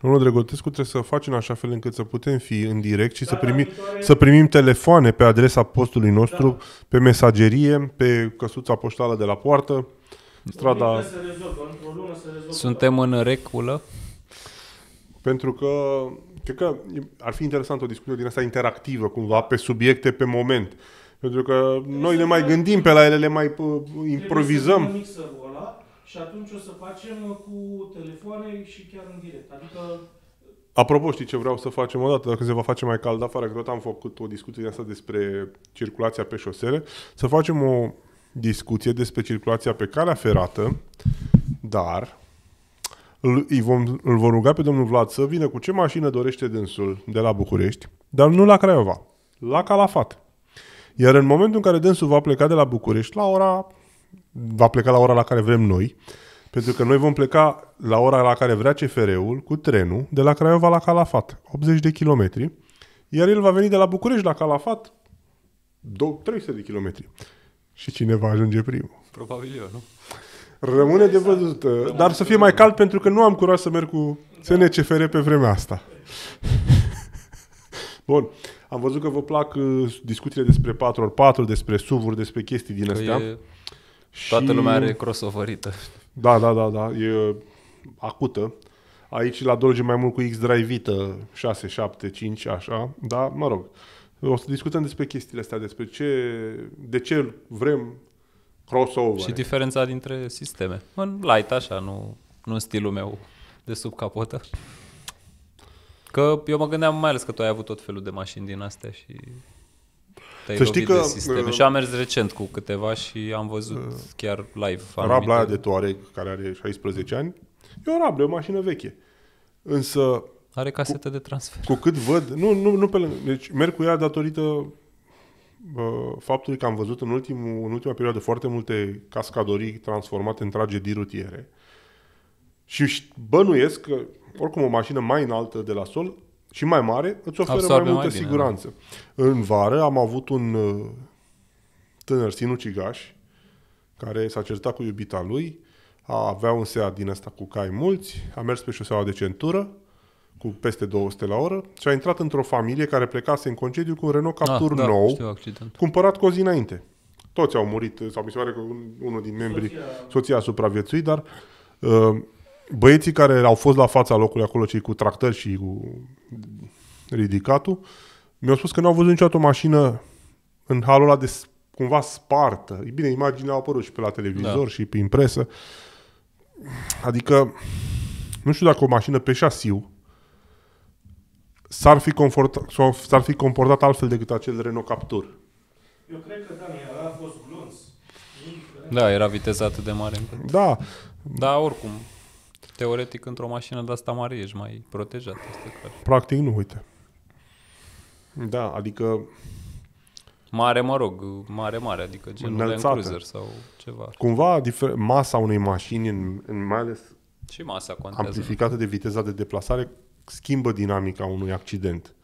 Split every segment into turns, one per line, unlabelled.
Domnul Drăgotescu, trebuie să facem în așa fel încât să putem fi în direct și să, primi, să primim telefoane pe adresa postului nostru,
Da.
pe mesagerie, pe căsuța poștală de la poartă, strada...
Promite să rezolvă, într-o lună să rezolvă.
Suntem în reculă.
Pentru că cred că e- ar fi interesant o discuție din asta interactivă, cumva, pe subiecte, pe moment. Pentru că noi ne mai gândim pe la ele, le mai pă,
Trebuie
improvizăm.
să punem mixerul ăla și atunci o să facem uh, cu telefoane și chiar în direct. Adică
Apropo, știi ce vreau să facem odată, dacă se va face mai cald afară, că tot am făcut o discuție din asta despre circulația pe șosele, să facem o discuție despre circulația pe calea ferată, dar îl, îi vom, îl vom ruga pe domnul Vlad să vină cu ce mașină dorește dânsul de la București, dar nu la Craiova, la Calafat. Iar în momentul în care dânsul va pleca de la București la ora va pleca la ora la care vrem noi, pentru că noi vom pleca la ora la care vrea CFR-ul cu trenul de la Craiova la Calafat, 80 de kilometri, iar el va veni de la București la Calafat, dou- 300 de kilometri. Și cine va ajunge primul?
Probabil eu, nu?
Rămâne de văzut, uh, dar să fie mai cald pentru că nu am curaj să merg cu SNCFR pe vremea asta. Bun, am văzut că vă plac uh, discuțiile despre 4x4, despre SUV-uri, despre chestii din
Că
astea.
e, toată lumea are crossoverită.
Da, da, da, da, e uh, acută. Aici la Dolge mai mult cu X-Drive-ită 6, 7, 5, așa, da, mă rog. O să discutăm despre chestiile astea, despre ce, de ce vrem crossover.
Și diferența dintre sisteme. În light, așa, nu, nu în stilul meu de sub capotă. Că eu mă gândeam mai ales că tu ai avut tot felul de mașini din astea și te-ai
Să știi
lovit de
că,
sisteme.
uh,
și am mers recent cu câteva și am văzut chiar live
Rabla aia
anumite-
de Touareg, care are 16 ani, e o rablă, e o mașină veche. Însă,
Are casete de transfer.
cu cât văd, nu, nu, nu pe lângă, deci merg cu ea datorită uh, faptului că am văzut în, ultimul, în ultima perioadă foarte multe cascadorii transformate în tragedii rutiere și ș- bănuiesc că oricum o mașină mai înaltă de la sol și mai mare îți oferă
Absorbe
mai multă
mai bine,
siguranță. În vară am avut un uh, tânăr sinucigaș care s-a certat cu iubita lui, a avea un Seat din ăsta cu cai mulți, a mers pe șoseaua de centură, cu peste 200 la oră și a intrat într-o familie care plecase în concediu cu un Renault Captur
ah, da,
nou,
știu accident.
cumpărat cu o zi înainte. Toți au murit, sau mi se pare că un- unul din membrii, soția,
Soția-
soția a supraviețuit, dar uh, băieții care au fost la fața locului acolo, cei cu tractări și cu ridicatul, mi-au spus că nu au văzut niciodată o mașină în halul ăla de s- cumva spartă. E bine, imaginea au apărut și pe la televizor
Da.
și prin presă. Adică, nu știu dacă o mașină pe șasiu s-ar fi, confortat, sau s-ar fi comportat altfel decât acel Renault Captur.
Eu cred că Dani, ăla a fost glonț. Indiferent.
Da, era viteza atât de mare. încât-
Da,
Da, oricum. Teoretic, într-o mașină de asta mare ești mai protejat, este clar.
practic nu, uite. Da, adică
Mare, mă rog, mare, mare, adică genul Land
Înălțată.
Cruiser sau ceva.
cumva difer- masa unei mașini, în, în mai ales
Și masa contează.
amplificată de viteza de deplasare, schimbă dinamica unui accident.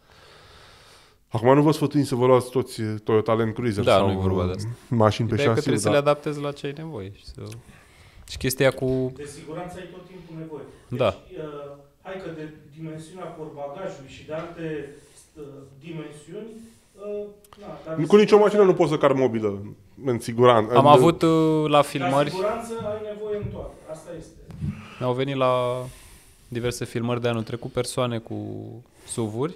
Acum nu vă sfătuim să vă luați toți Toyota Land Cruiser
Da,
sau
nu e vorba de asta.
mașini pe
Ideea e că
șasiu,
trebuie să le
dar
adaptezi la ce ai nevoie. Și, să... și chestia cu...
De siguranță ai tot timpul nevoie. Deci,
Da.
uh, hai că de dimensiunea portbagajului și de alte uh, dimensiuni, uh, na, dar de
cu nicio
siguranță-
mașină nu poți să car mobilă în siguranță.
Am avut uh, la
La
filmări,
siguranță ai nevoie în toate. Asta este.
au venit la diverse filmări de anul trecut persoane cu suvuri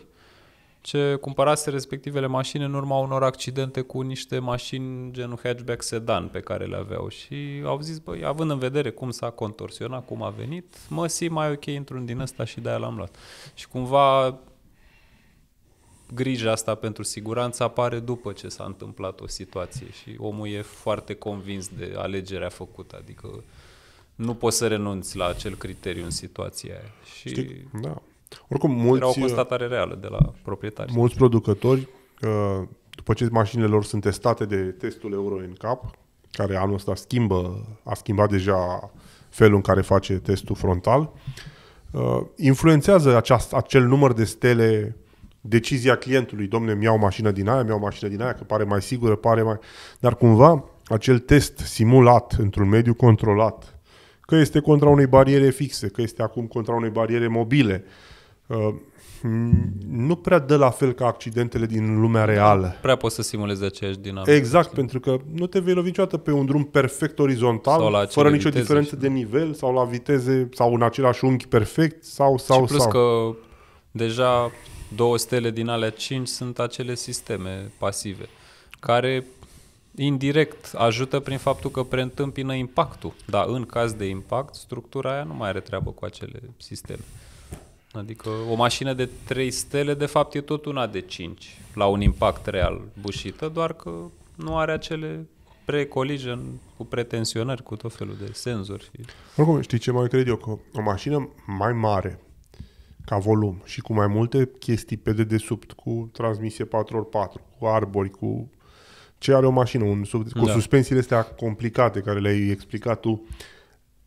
ce cumpărase respectivele mașini în urma unor accidente cu niște mașini genul hatchback sedan pe care le aveau și au zis, băi, având în vedere cum s-a contorsionat, cum a venit, mă simt mai ok într-un din ăsta și de-aia l-am luat. Și cumva grija asta pentru siguranță apare după ce s-a întâmplat o situație și omul e foarte convins de alegerea făcută, adică nu poți să renunți la acel criteriu în situația aia. Și
Știi? Da. Oricum,
era o
mulți, uh,
constatare reală de la proprietari.
mulți producători, uh, după ce mașinile lor sunt testate de testul Euro NCAP, care anul ăsta schimbă, a schimbat deja felul în care face testul frontal, uh, influențează aceast, acel număr de stele decizia clientului, domne, mi-au mașină din aia, mi-au mașină din aia, că pare mai sigură, pare mai... Dar cumva acel test simulat într-un mediu controlat, că este contra unei bariere fixe, că este acum contra unei bariere mobile. Uh, nu prea dă la fel ca accidentele din lumea reală.
Prea poți să simulezi aceeași dinamică.
Exact, pentru că nu te vei lovi niciodată pe un drum perfect orizontal,
Sau la
fără
acele
nicio
viteze
diferență
și-
de nivel sau la viteze sau în același unghi perfect sau sau
și plus
sau.
că deja două stele din alea cinci sunt acele sisteme pasive, care indirect ajută prin faptul că preîntâmpină impactul. Dar în caz de impact, structura aia nu mai are treabă cu acele sisteme. Adică o mașină de 3 stele, de fapt, e tot una de 5 la un impact real bușită, doar că nu are acele pre-collision cu pretensionări, cu tot felul de senzori. Și...
Oricum, știi ce mai cred eu? Că o mașină mai mare ca volum și cu mai multe chestii pe dedesubt, cu transmisie 4x4, cu arbori, cu ce are o mașină, un sub, cu
Da.
suspensiile astea complicate care le-ai explicat tu,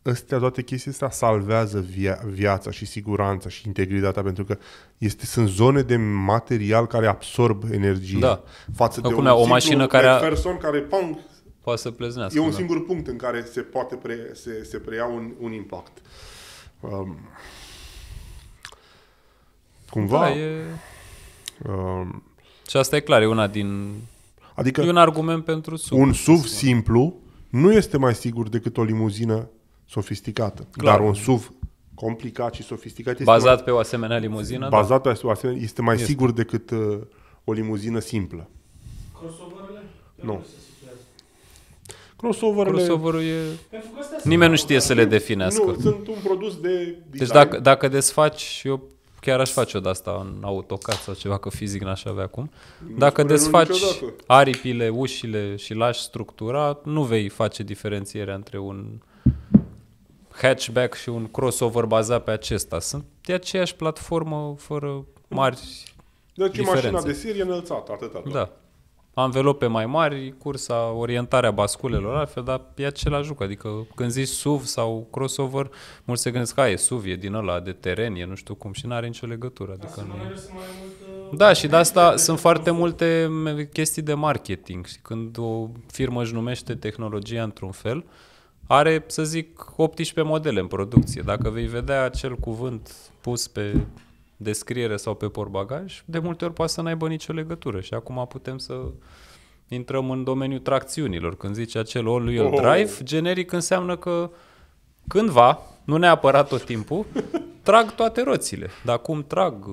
Astea, toate chestiile astea salvează via- viața și siguranța și integritatea, pentru că este, sunt zone de material care absorb energie.
Da.
Față de
Acum,
un
o
simplu
mașină care a-
McPherson care, pang,
Poate să pleznească.
E un
da.
singur punct în care se poate pre, se, se preia un, un impact. Um, cumva,
Da, e...
um,
Și asta e clar, e una din...
adică
E un argument pentru SUV.
un SUV simplu nu este mai sigur decât o limuzină sofisticată.
Clar.
Dar un SUV complicat și sofisticat este
Bazat
mai,
pe o asemenea limuzină,
bazat pe o asemenea, este mai
Este.
sigur decât uh, o limuzină simplă.
Crossoverele? Pe
Nu.
unde se situează?
da.
Crossoverele
Crossover-ul e...
Pentru că astea
Nimeni nu
sunt
știe să le definească.
nu, sunt un produs de design.
Deci dacă, dacă desfaci, eu chiar aș face-o de asta în AutoCAD sau ceva, că fizic n-aș avea acum. Dacă
spune nu
desfaci
niciodată.
aripile, ușile și lași structura, nu vei face diferențierea între un hatchback și un crossover bazat pe acesta. Sunt de aceeași platformă fără mari
Deci e mașina
diferențe.
de serie înălțată, atâta. doar.
Da. Anvelope mai mari, cursa, orientarea basculelor altfel, dar e același lucru. Adică când zici SUV sau crossover, mulți se gândesc că "A, e SUV, e din ăla de teren, e nu știu cum și n-are nicio legătură. Adică nu e.
Asemănările sunt mai mult... uh,
Da, și de asta
de
sunt foarte multe me- chestii de marketing. Și când o firmă își numește tehnologia într-un fel, are, să zic, 18 modele în producție. Dacă vei vedea acel cuvânt pus pe descriere sau pe portbagaj, de multe ori poate să n-aibă nicio legătură. Și acum putem să intrăm în domeniul tracțiunilor. Când zice acel all-wheel
Oh.
drive, generic înseamnă că cândva, nu neapărat tot timpul, trag toate roțile. Dar cum trag,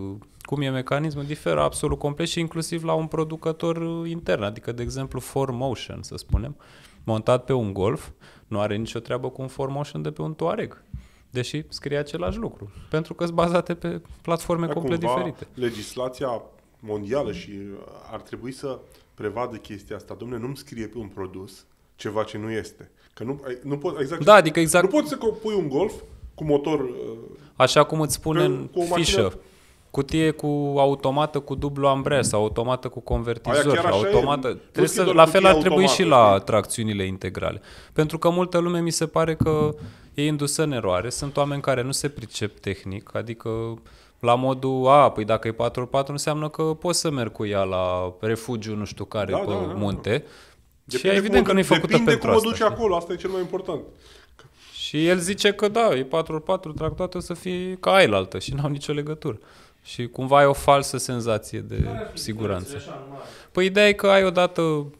cum e mecanismul, diferă absolut complet și inclusiv la un producător uh, intern. Adică, de exemplu, 4Motion, să spunem, montat pe un Golf, nu are nicio treabă cu un 4Motion de pe un Touareg. Deși scrie același lucru. Pentru că sunt bazate pe platforme
Dar
complet
cumva,
diferite.
legislația mondială și uh, ar trebui să prevadă chestia asta. Domne, nu-mi scrie pe un produs ceva ce nu este. Că nu, ai- nu pot, exact,
Da, adică exact
nu poți să co- pui un Golf cu motor uh,
Așa cum îți spune
Pe-
în
cu o mașină-
fișă. Cutie cu automată cu dublu ambreiaj sau automată cu convertizor.
Aia chiar așa e.
automată.
Nu
Trebuie
scrie
să,
doar
la
cutie
fel ar trebui
automată,
și la
știi?
tracțiunile integrale. Pentru că multă lume mi se pare că e indusă în eroare. Sunt oameni care nu se pricep tehnic, adică la modul, a, păi dacă e 4x4 înseamnă că poți să mergi cu ea la refugiu nu știu care
Da,
pe
da, da, da.
munte. Și
Depinde
evident
cum,
că nu e făcută
depinde
pentru
cum
asta.
o duci
știi?
acolo, asta e cel mai important.
Și el zice că da, e 4x4 tractoată o să fie ca ailaltă și n-au nicio legătură. Și cumva e o falsă senzație de
Care ar fi
siguranță.
diferențele așa, în mare?
Păi ideea e că ai odată,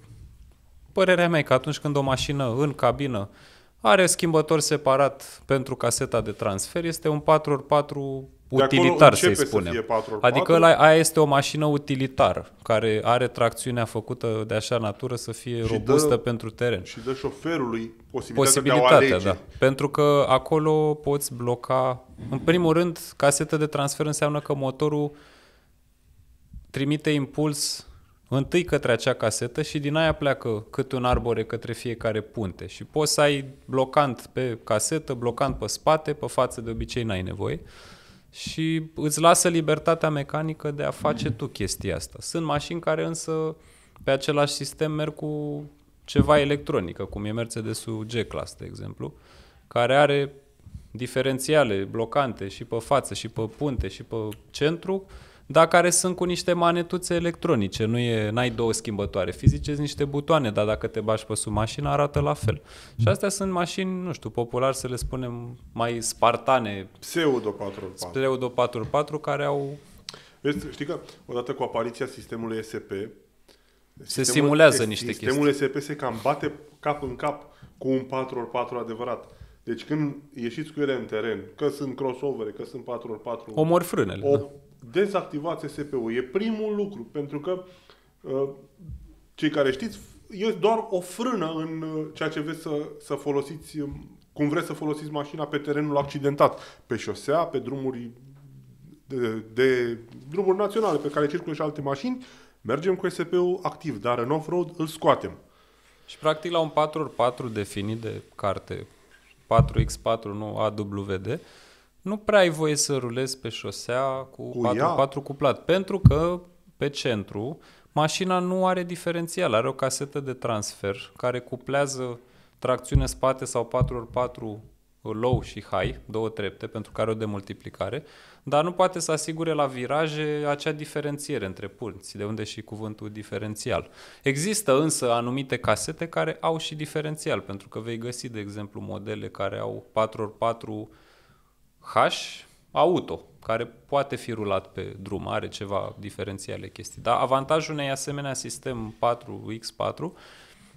părerea mea e că atunci când o mașină în cabină are schimbător separat pentru caseta de transfer, este un 4x4
De acolo
utilitar, să-i
începe să
spunem.
fie 4x4.
Adică ăla, aia este o mașină utilitară, care are tracțiunea făcută de așa natură să fie
Și
robustă
dă-
pentru teren
Și dă șoferului posibilitatea, de a o
posibilitatea,
alege.
da. Pentru că acolo poți bloca... În primul rând, casetă de transfer înseamnă că motorul trimite impuls întâi către acea casetă și din aia pleacă câte un arbore către fiecare punte. Și poți să ai blocant pe casetă, blocant pe spate, pe față de obicei n-ai nevoie. Și îți lasă libertatea mecanică de a face tu chestia asta. Sunt mașini care însă pe același sistem merg cu ceva electronică, cum e Mercedes-ul G-Class, de exemplu, care are diferențiale blocante și pe față și pe punte și pe centru, dar care sunt cu niște manetuțe electronice, nu e, n-ai două schimbătoare fizice, sunt niște butoane, dar dacă te bași pe sub mașină arată la fel. Și astea sunt mașini, nu știu, popular să le spunem mai spartane,
Pseudo 4x4.
pseudo 4x4, care au
Vezi, știi că odată cu apariția sistemului SP
Se simulează
es-
niște
Sistemul SP se cam bate cap în cap cu un 4x4 adevărat. Deci când ieșiți cu ele în teren, că sunt crossovere, că sunt 4x4,
omori frânele.
o
da.
dezactivați SP-ul. E primul lucru, pentru că uh, cei care știți, e doar o frână în uh, ceea ce vreți să, să folosiți, um, cum vreți să folosiți mașina pe terenul accidentat, pe șosea, pe drumuri de, de drumuri naționale pe care circulă și alte mașini, mergem cu SP-ul activ, dar în off-road îl scoatem.
Și practic la un 4x4 definit de carte 4x4, nu AWD, nu prea ai voie să rulezi pe șosea cu,
Cu
4x4 cuplat, pentru că pe centru mașina nu are diferențial, are o casetă de transfer care cuplează tracțiune spate sau 4x4 low și high, două trepte, pentru care o demultiplicare, dar nu poate să asigure la viraje acea diferențiere între punți, de unde și cuvântul diferențial. Există însă anumite casete care au și diferențial, pentru că vei găsi, de exemplu, modele care au 4x4 H auto, care poate fi rulat pe drum, are ceva diferențiale chestii. Dar avantajul unei asemenea sistem 4x4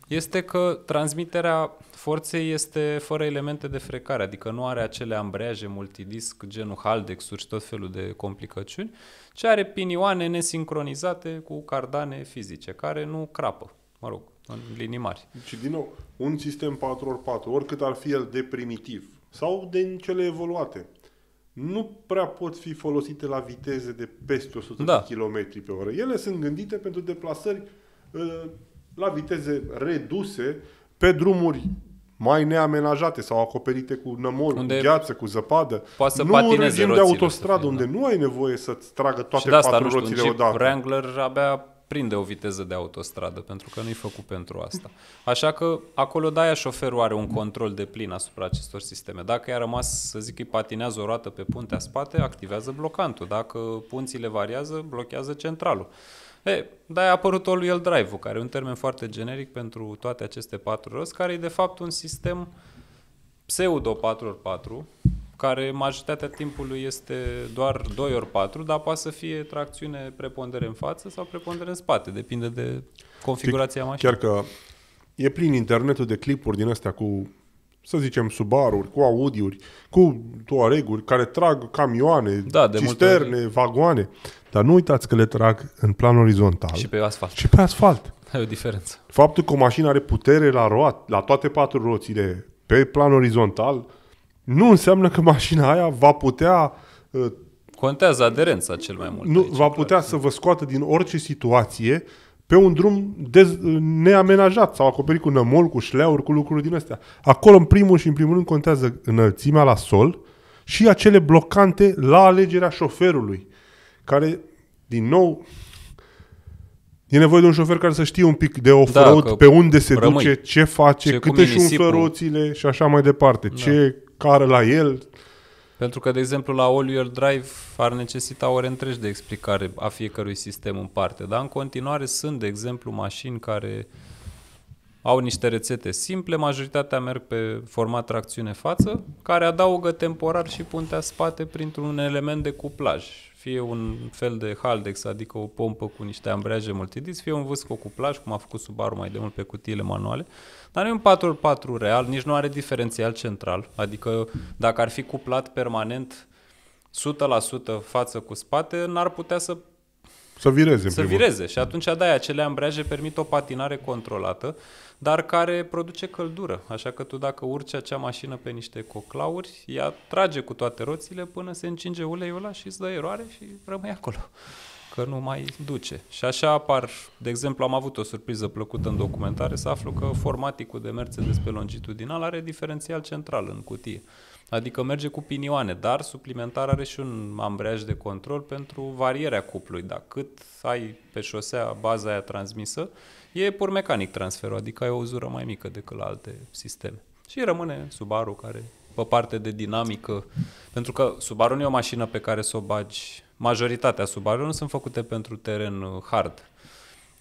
este că transmiterea forței este fără elemente de frecare, adică nu are acele ambreiaje multidisc, genul Haldex-uri și tot felul de complicăciuni, ci are pinioane nesincronizate cu cardane fizice, care nu crapă, mă rog, în linii mari.
Și din nou, un sistem 4x4, oricât ar fi el de primitiv sau din cele evoluate, nu prea pot fi folosite la viteze de peste 100
Da.
de km pe oră. Ele sunt gândite pentru deplasări uh, la viteze reduse pe drumuri mai neamenajate sau acoperite cu nămol,
Unde
cu gheață, cu zăpadă.
poate să
nu în
patineze
regim de
roțile,
autostradă,
să fie,
unde nu ai nevoie să-ți tragă toate
și de asta,
patru
nu știu, un
roțile
Jeep
odată.
Wrangler abia prinde o viteză de autostradă, pentru că nu-i făcut pentru asta. Așa că acolo de-aia șoferul are un control de plin asupra acestor sisteme. Dacă i-a rămas, să zic, îi patinează o roată pe puntea spate, activează blocantul. Dacă punțile variază, blochează centralul. E, de-aia a apărut all-wheel drive-ul, care e un termen foarte generic pentru toate aceste patru roți, care e de fapt un sistem pseudo 4x4, care majoritatea timpului este doar 2x4, dar poate să fie tracțiune prepondere în față sau prepondere în spate, depinde de configurația mașinii.
Chiar că e plin internetul de clipuri din astea cu, să zicem, Subaru-uri, cu Audi-uri, cu Touareg-uri, care trag camioane,
Da, de multe
cisterne, vagoane. Dar nu uitați că le trag în plan orizontal
Și
și,
pe asfalt.
și pe asfalt.
E o diferență.
Faptul că o mașină are putere la, roat, la toate patru roțile pe plan orizontal nu înseamnă că mașina aia va putea uh,
Contează aderența cel mai mult.
nu,
aici,
va
clar.
putea să vă scoată din orice situație pe un drum dez, neamenajat sau acoperit cu nămol, cu șleauri, cu lucruri din astea. Acolo, în primul și în primul rând, contează înălțimea la sol și acele blocante la alegerea șoferului, care, din nou, e nevoie de un șofer care să știe un pic de off-road,
Da, că
pe unde se
rămâi.
duce, ce face,
Ce cu
cât își umflă
minisipul.
roțile și așa mai departe, da. ce care la el.
Pentru că, de exemplu, la all-wheel drive ar necesita ore întregi de explicare a fiecărui sistem în parte. Dar în continuare sunt, de exemplu, mașini care au niște rețete simple, majoritatea merg pe format tracțiune față, care adaugă temporar și puntea spate printr-un element de cuplaj. Fie un fel de haldex, adică o pompă cu niște ambreiaje multidisc, fie un vâs cu cuplaj, cum a făcut Subaru mai de mult pe cutiile manuale. Dar nu e un 4x4 real, nici nu are diferențial central. Adică dacă ar fi cuplat permanent 100% față cu spate, n-ar putea să
Să vireze, în
să
primul
vireze și atunci da, acele ambreiaje permit o patinare controlată, dar care produce căldură. Așa că tu dacă urci acea mașină pe niște coclauri, ea trage cu toate roțile până se încinge uleiul ăla și îți dă eroare și rămâi acolo. Că nu mai duce. Și așa apar, de exemplu, am avut o surpriză plăcută în documentare să aflu că formaticul de Mercedes pe longitudinal are diferențial central în cutie. Adică merge cu pinioane, dar suplimentar are și un ambreiaj de control pentru varierea cuplului. Dar cât ai pe șosea baza aia transmisă, e pur mecanic transferul, adică ai o uzură mai mică decât la alte sisteme. Și rămâne Subaru care, pe parte de dinamică, pentru că Subaru nu e o mașină pe care să o bagi majoritatea Subaru nu sunt făcute pentru teren uh, hard.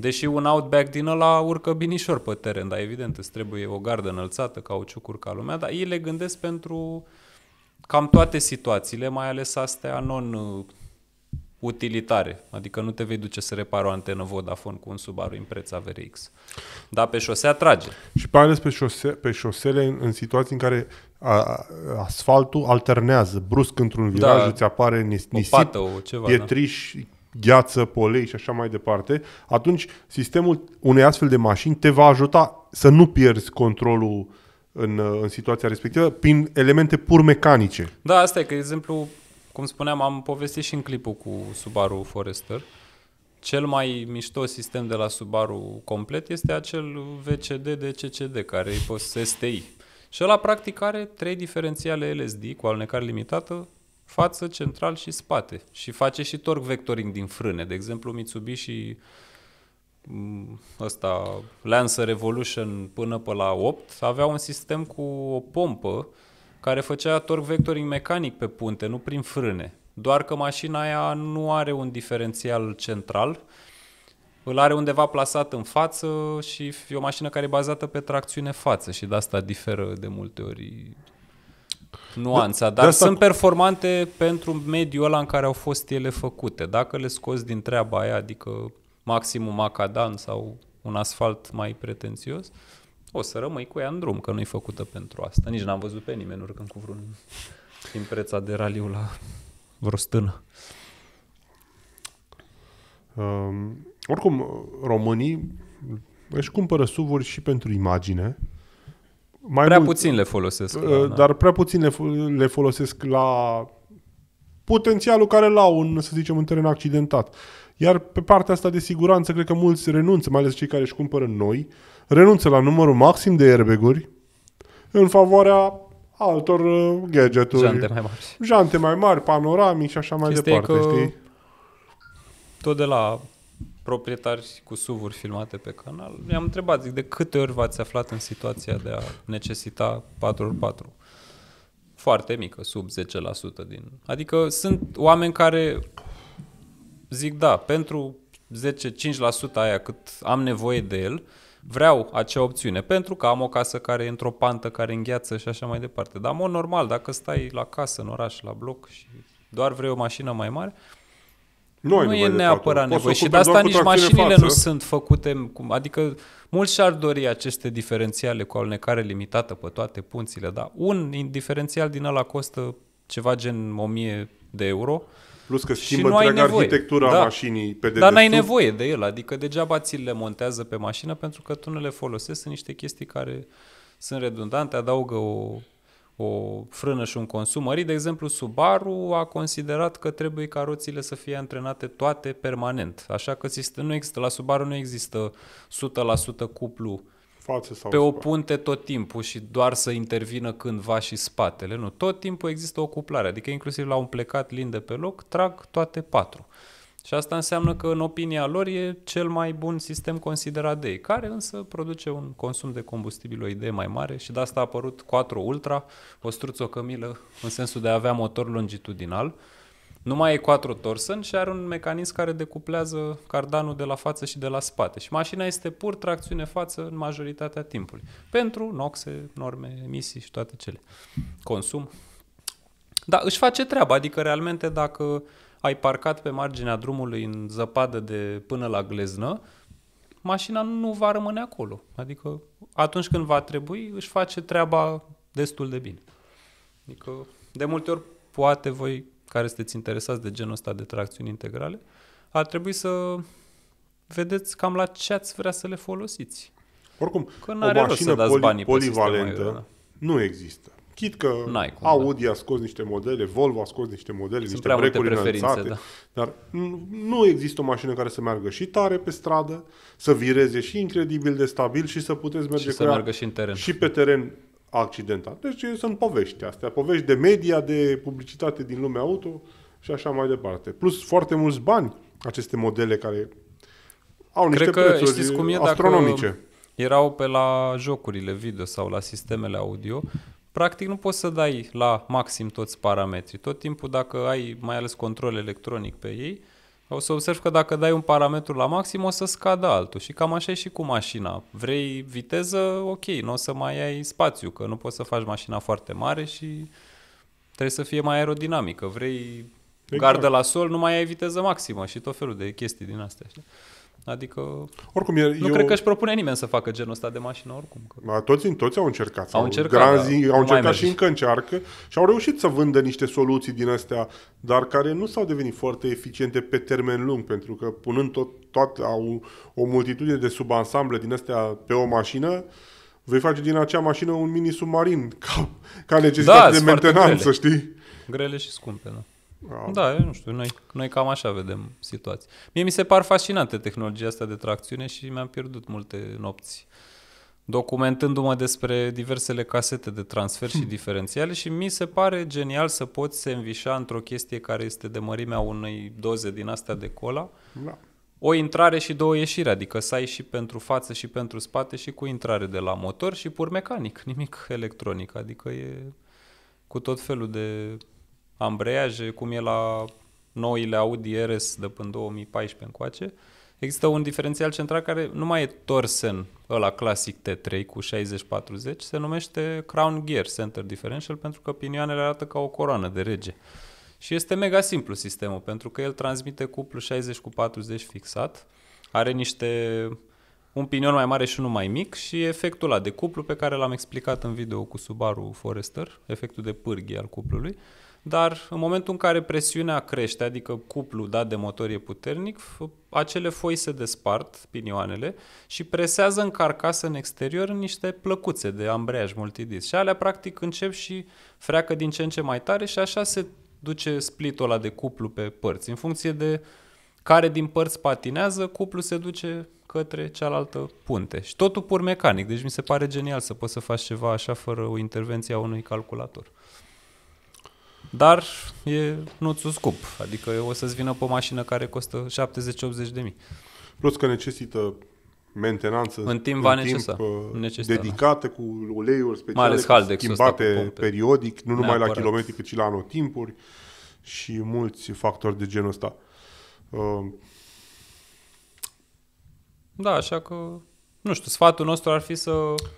Deși un Outback din ăla urcă binișor pe teren, dar evident îți trebuie o gardă înălțată, cauciucuri ca lumea, dar ei le gândesc pentru cam toate situațiile, mai ales astea non-utilitare. Adică nu te vei duce să repari o antenă Vodafone cu un Subaru Impreza VRX. Dar pe șosea trage.
Și mai ales pe, șose, pe șosele în, în situații în care a, a, asfaltul alternează brusc într-un viraj,
Da.
îți apare nis,
O
nisip,
pată, o ceva. Da.
Pietriș, gheață, polei și așa mai departe, atunci sistemul unei astfel de mașini te va ajuta să nu pierzi controlul în, în situația respectivă prin elemente pur mecanice.
Da, asta e că, de exemplu, cum spuneam, am povestit și în clipul cu Subaru Forester. Cel mai mișto sistem de la Subaru complet este acel VCD de CCD, care e pe STI. Și ăla, practic, are trei diferențiale LSD cu alunecare limitată, față, central și spate. Și face și torque vectoring din frâne. De exemplu, Mitsubishi m, ăsta, Lancer Revolution până pe la 8 avea un sistem cu o pompă care făcea torque vectoring mecanic pe punte, nu prin frâne. Doar că mașina aia nu are un diferențial central, îl are undeva plasat în față și e o mașină care e bazată pe tracțiune față și de asta diferă de multe ori nuanța.
de
Dar
asta
sunt
cu-
performante pentru mediul ăla în care au fost ele făcute. Dacă le scoți din treaba aia, adică maximum macadam sau un asfalt mai pretențios, o să rămâi cu ea în drum, că nu e făcută pentru asta. Nici n-am văzut pe nimeni urcând cu vreun impreța de raliu la vreo stână.
Um, oricum, românii își cumpără suvuri și pentru imagine. Mai
Prea
mult-
puțin le folosesc.
Uh,
da, da.
Dar prea puțin le, fo- le folosesc la potențialul care l-au în, să zicem, un teren accidentat. Iar pe partea asta de siguranță, cred că mulți renunță, mai ales cei care își cumpără noi, renunță la numărul maxim de airbag-uri în favoarea altor uh, gadgeturi.
Jante mai mari.
Jante mai mari, panoramic și așa mai
Chestia e
departe,
că-
știi?
Tot de la proprietari cu suvuri filmate pe canal, i-am întrebat, zic, de câte ori v-ați aflat în situația de a necesita 4x4? Foarte mică, sub 10% din... Adică sunt oameni care zic, da, pentru 10-5% aia cât am nevoie de el, vreau acea opțiune, pentru că am o casă care e într-o pantă, care îngheață și așa mai departe. Dar, în mod normal, dacă stai la casă, în oraș, la bloc și doar vrei o mașină mai mare,
Nu, ai
nu
nevoie
e
de
neapărat
patru. Poți să
nevoie.
o
Și de
cumperi
asta
doar cu
nici
tracțiune
mașinile
față.
nu sunt făcute, cum, adică mulți și-ar dori aceste diferențiale cu alunecare limitată pe toate punțile, dar un diferențial din ăla costă ceva gen 1000 de euro,
Plus că
Și
schimbă
nu ai
întreaga
nevoie.
arhitectura
Da.
mașinii pe dedesubt.
dar n-ai nevoie de el, adică degeaba ți le montează pe mașină pentru că tu nu le folosești, sunt niște chestii care sunt redundante, adaugă o, o frână și un consum mărit. De exemplu, Subaru a considerat că trebuie ca roțile să fie antrenate toate permanent. Așa că sistem, nu există, la Subaru nu există 100% cuplu
Față sau
pe o
spate.
punte tot timpul și doar să intervină cândva și spatele. Nu, tot timpul există o cuplare, adică inclusiv la un plecat lin de pe loc, trag toate patru. Și asta înseamnă că, în opinia lor, e cel mai bun sistem considerat de ei, care însă produce un consum de combustibil o idee mai mare și de asta a apărut Quattro Ultra, o struțocămilă în sensul de a avea motor longitudinal. Nu mai e quattro torsen și are un mecanism care decuplează cardanul de la față și de la spate. Și mașina este pur tracțiune față în majoritatea timpului. Pentru noxe, norme, emisii și toate cele. Consum. Da, își face treaba, adică realmente dacă ai parcat pe marginea drumului în zăpadă de până la gleznă, mașina nu va rămâne acolo. Adică atunci când va trebui, își face treaba destul de bine. Adică de multe ori poate voi care sunteți interesați de genul ăsta de tracțiuni integrale, ar trebui să vedeți cam la ce ați vrea să le folosiți.
Oricum,
Că
o
n-are rost
mașină
să dați
poli-
banii pe
polivalentă
sistemul ăla.
nu există. Chit că
N-ai cum, da.
Audi a scos niște modele, Volvo a scos niște modele,
Sunt
niște
prea multe
brecuri
preferințe,
înălțate,
da.
dar nu, nu există o mașină care să meargă și tare pe stradă, să vireze și incredibil de stabil și să puteți merge
Și
cu
să
ea
meargă și în teren.
și pe teren accidentat. Deci sunt povești astea, povești de media, de publicitate din lumea auto și așa mai departe. Plus foarte mulți bani aceste modele care au niște
Cred că
prețuri
știți cum e dacă
astronomice.
erau pe la jocurile video sau la sistemele audio, practic nu poți să dai la maxim toți parametrii. Tot timpul dacă ai mai ales control electronic pe ei, o să observi că dacă dai un parametru la maxim, o să scadă altul. Și cam așa e și cu mașina. Vrei viteză, ok, nu o să mai ai spațiu, că nu poți să faci mașina foarte mare și trebuie să fie mai aerodinamică. Vrei exact. gardă la sol, nu mai ai viteză maximă și tot felul de chestii din astea. Știi? Adică
Oricum, e,
nu
eu,
cred că își propune nimeni să facă genul ăsta de mașină oricum. Că...
Ma, Toți, toți au încercat.
Au încercat,
Granzi,
da. Nu
au
mai
încercat
merge.
și încă încearcă și au reușit să vândă niște soluții din astea, dar care nu s-au devenit foarte eficiente pe termen lung, pentru că punând tot, toate, au o multitudine de subansamble din astea pe o mașină, vei face din acea mașină un mini submarin ca, ca necesitate
Da,
de
sunt foarte
mentenanță,
grele.
știi?
Grele și scumpe, da.
Da.
Da, eu nu știu, noi, noi cam așa vedem situații. Mie mi se par fascinante tehnologia asta de tracțiune și mi-am pierdut multe nopți documentându-mă despre diversele casete de transfer și diferențiale și mi se pare genial să poți se învișa într-o chestie care este de mărimea unei doze din astea de cola,
Da.
o intrare și două ieșiri, adică să ai și pentru față și pentru spate și cu intrare de la motor și pur mecanic, nimic electronic, adică e cu tot felul de ambreiaje, cum e la noile Audi RS de până 2014 încoace. Există un diferențial central care nu mai e Torsen, ăla clasic T3 cu 60-40, se numește Crown Gear Center Differential pentru că pinioanele arată ca o coroană de rege. Și este mega simplu sistemul, pentru că el transmite cuplu 60 cu 40 fixat, are niște un pinion mai mare și unul mai mic și efectul ăla de cuplu pe care l-am explicat în video cu Subaru Forester, efectul de pârghie al cuplului, dar în momentul în care presiunea crește, adică cuplu dat de motor e puternic, f- acele foi se despart, pinioanele, și presează în carcasă în exterior niște plăcuțe de ambreiaj multidisc. Și alea practic încep și freacă din ce în ce mai tare și așa se duce splitul ăla de cuplu pe părți. În funcție de care din părți patinează, cuplu se duce către cealaltă punte. Și totul pur mecanic, deci mi se pare genial să poți să faci ceva așa fără o intervenție a unui calculator. Dar e nuțul scump, adică o să-ți vină pe o mașină care costă 70-80 de mii.
Plus că necesită mentenanță
În timp va necesa.
uh,
Necesită, da.
dedicate cu uleiuri speciale,
Mai ales
cu
Haldex-ul ăsta cu
schimbate
pompe.
periodic, nu numai la
Neapărat.
kilometri, cât și la anotimpuri și mulți factori de genul ăsta. Uh,
Da, așa că, nu știu, sfatul nostru ar fi să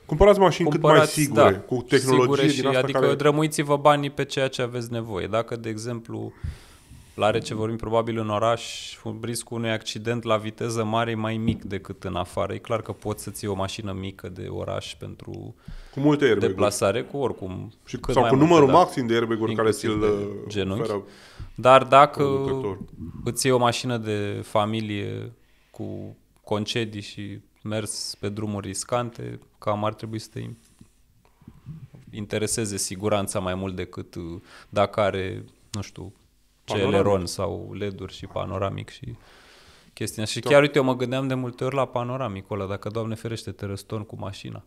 cumpărați mașini cât mai
cumpărați,
sigure,
da,
cu tehnologie
sigure și,
din asta
adică
care...
drămuiți-vă banii pe ceea ce aveți nevoie. Dacă, de exemplu, la ce vorbim probabil în oraș, riscul unui accident la viteză mare e mai mic decât în afară. E clar că poți să ții o mașină mică de oraș pentru
Cu multe airbag
deplasare cu oricum.
și,
cât
sau
mai
cu
multe,
numărul
da.
maxim de airbag-uri care
Inclusiv
ți-l
de
uh,
genunchi.
oferă
Dar dacă
producător.
îți iei o mașină de familie cu concedii și mers pe drumuri riscante, cam ar trebui să te intereseze siguranța mai mult decât uh, dacă are, nu știu,
Panoramic.
celeron sau LED-uri și panoramic și chestia asta. Și
Da.
chiar, uite, eu mă gândeam de multe ori la panoramicul ăla, dacă, Doamne ferește, te răstorn cu mașina.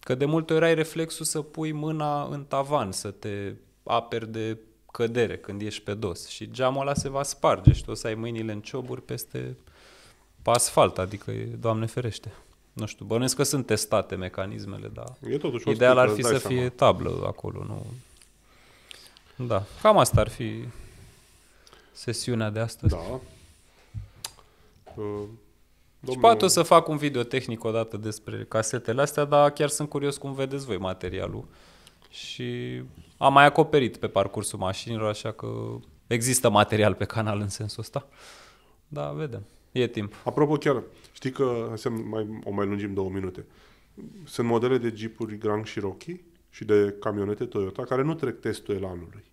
Că de multe ori ai reflexul să pui mâna în tavan, să te aperi de cădere când ești pe dos și geamul ăla se va sparge și tu o să ai mâinile în cioburi peste pe asfalt, adică e, Doamne ferește. Nu știu, bănuiesc că sunt testate mecanismele, dar
E totuși o
ideal ar
sticlă,
fi
îți
să
dai
fie tablă acolo, nu... Da, cam asta ar fi sesiunea de astăzi.
seama. Da. Uh,
Și
domnul-
poate o să fac un video tehnic odată despre casetele astea, dar chiar sunt curios cum vedeți voi materialul. Și am mai acoperit pe parcursul mașinilor, așa că există material pe canal în sensul ăsta. Da, vedem. E timp.
Apropo chiar, știi că să mai, o mai lungim două minute. Sunt modele de jeepuri Grand Cherokee și de camionete Toyota care nu trec testul elanului.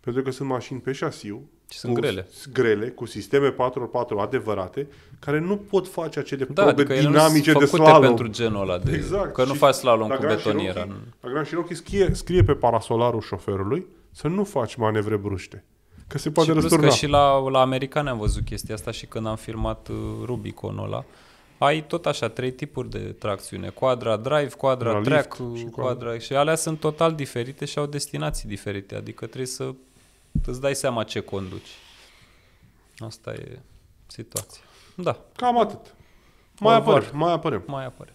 Pentru că sunt mașini pe șasiu,
Și sunt
cu,
grele.
grele, cu sisteme 4x4 adevărate, care nu pot face acele
Da,
probe
adică ele nu
dinamice
sunt
de
făcute
slalom.
pentru genul ăla de...
Exact.
Că nu
Și
faci slalom
la
cu
Grand
betoniera.
Cherokee- La Grand Cherokee scrie, scrie pe parasolarul șoferului să nu faci manevre bruște. Că se poate
și plus
răsturna.
că și la, la americane am văzut chestia asta și când am filmat uh, Rubiconul ăla, ai tot așa trei tipuri de tracțiune. Quadra drive, quadra
La
track
lift și
și,
quadra-
quadra, și alea sunt total diferite și au destinații diferite. Adică trebuie să îți dai seama ce conduci. Asta e situația. Da,
Cam atât. Mai
Vor, vor.
apărem, mai apărem.
mai apare.